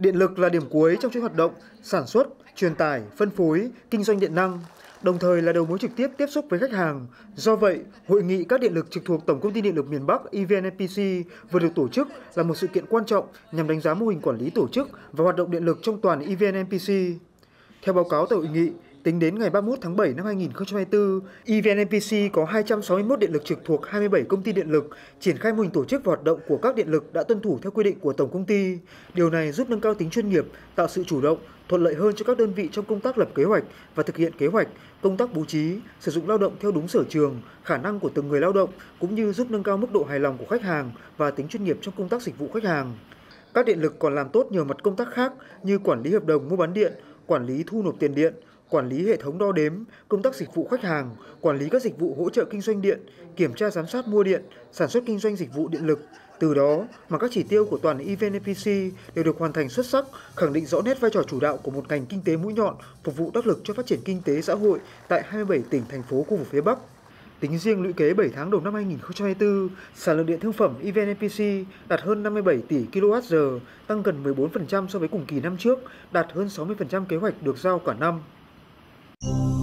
Điện lực là điểm cuối trong chuỗi hoạt động sản xuất, truyền tải, phân phối, kinh doanh điện năng, đồng thời là đầu mối trực tiếp tiếp xúc với khách hàng. Do vậy, hội nghị các điện lực trực thuộc Tổng công ty Điện lực miền Bắc EVNPC vừa được tổ chức là một sự kiện quan trọng nhằm đánh giá mô hình quản lý tổ chức và hoạt động điện lực trong toàn EVNPC. Theo báo cáo tại hội nghị, Tính đến ngày 31 tháng 7 năm 2024, EVNPC có 261 điện lực trực thuộc 27 công ty điện lực triển khai mô hình tổ chức và hoạt động của các điện lực đã tuân thủ theo quy định của tổng công ty. Điều này giúp nâng cao tính chuyên nghiệp, tạo sự chủ động, thuận lợi hơn cho các đơn vị trong công tác lập kế hoạch và thực hiện kế hoạch, công tác bố trí, sử dụng lao động theo đúng sở trường, khả năng của từng người lao động cũng như giúp nâng cao mức độ hài lòng của khách hàng và tính chuyên nghiệp trong công tác dịch vụ khách hàng. Các điện lực còn làm tốt nhiều mặt công tác khác như quản lý hợp đồng mua bán điện, quản lý thu nộp tiền điện, quản lý hệ thống đo đếm, công tác dịch vụ khách hàng, quản lý các dịch vụ hỗ trợ kinh doanh điện, kiểm tra giám sát mua điện, sản xuất kinh doanh dịch vụ điện lực. Từ đó mà các chỉ tiêu của toàn EVNPC đều được hoàn thành xuất sắc, khẳng định rõ nét vai trò chủ đạo của một ngành kinh tế mũi nhọn, phục vụ đắc lực cho phát triển kinh tế xã hội tại 27 tỉnh thành phố khu vực phía Bắc. Tính riêng lũy kế 7 tháng đầu năm 2024, sản lượng điện thương phẩm EVNPC đạt hơn 57 tỷ kWh, tăng gần 14% so với cùng kỳ năm trước, đạt hơn 60% kế hoạch được giao cả năm. You.